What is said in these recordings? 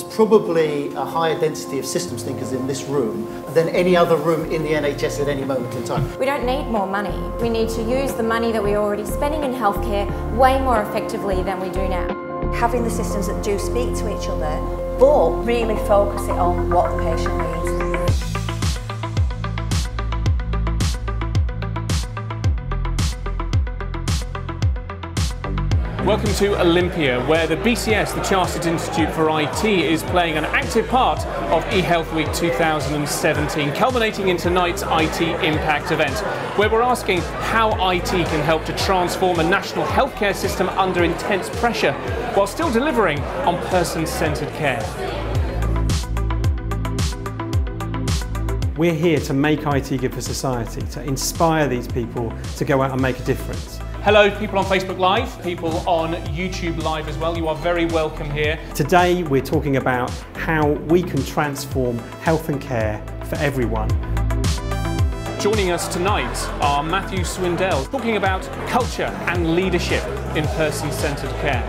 There's probably a higher density of systems thinkers in this room than any other room in the NHS at any moment in time. We don't need more money. We need to use the money that we're already spending in healthcare way more effectively than we do now. Having the systems that do speak to each other, but really focus it on what the patient needs. Welcome to Olympia, where the BCS, the Chartered Institute for IT, is playing an active part of eHealth Week 2017, culminating in tonight's IT Impact event, where we're asking how IT can help to transform a national healthcare system under intense pressure, while still delivering on person-centred care. We're here to make IT good for society, to inspire these people to go out and make a difference. Hello, people on Facebook Live, people on YouTube Live as well. You are very welcome here. Today, we're talking about how we can transform health and care for everyone. Joining us tonight are Matthew Swindells, talking about culture and leadership in person-centred care.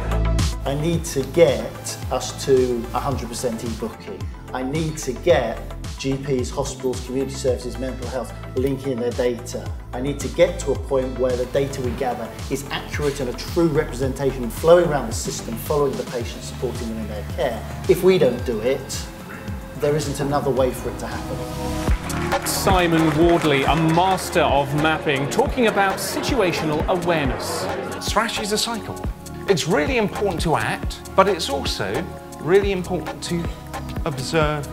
I need to get us to 100% e-booking. I need to get GPs, hospitals, community services, mental health linking in their data. I need to get to a point where the data we gather is accurate and a true representation flowing around the system, following the patient, supporting them in their care. If we don't do it, there isn't another way for it to happen. Simon Wardley, a master of mapping, talking about situational awareness. Strategy is a cycle. It's really important to act, but it's also really important to observe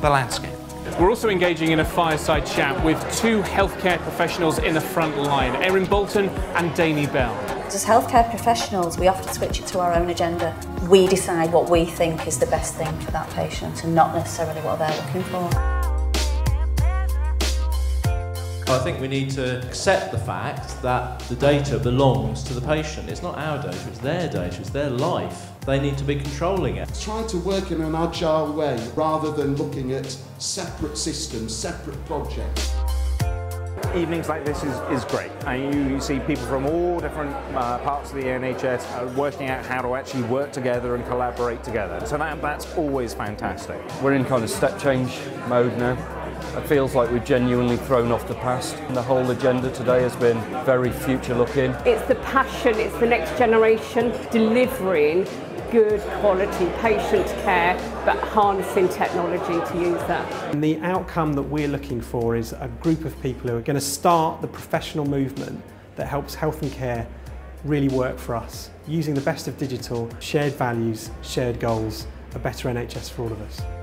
the landscape. We're also engaging in a fireside chat with two healthcare professionals in the front line, Erin Bolton and Dany Bell. As healthcare professionals, we often switch it to our own agenda. We decide what we think is the best thing for that patient and not necessarily what they're looking for. I think we need to accept the fact that the data belongs to the patient. It's not our data, it's their data, it's their life. They need to be controlling it. Trying to work in an agile way rather than looking at separate systems, separate projects. Evenings like this is, is great. And you, you see people from all different uh, parts of the NHS uh, working out how to actually work together and collaborate together. So that, that's always fantastic. We're in kind of step change mode now. It feels like we've genuinely thrown off the past. And the whole agenda today has been very future looking. It's the passion, it's the next generation delivering good quality patient care but harnessing technology to use that. And the outcome that we're looking for is a group of people who are going to start the professional movement that helps health and care really work for us, using the best of digital, shared values, shared goals, a better NHS for all of us.